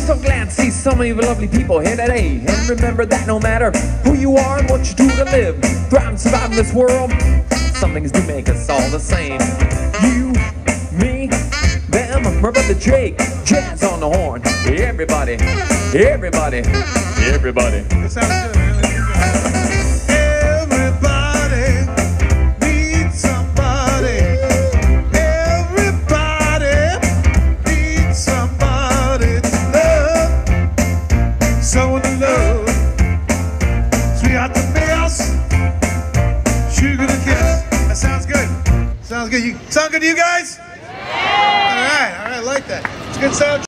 so glad to see so many of the lovely people here today. And remember that no matter who you are and what you do to live, thrive and survive in this world, some things do make us all the same. You, me, them, my brother Jake, jazz on the horn. Everybody, everybody, everybody. That sounds good, man. Someone to love. Sweetheart to miss. Sugar to kiss. That sounds good. Sounds good. You sound good to you guys? All right, all right, I like that. It's a good sound.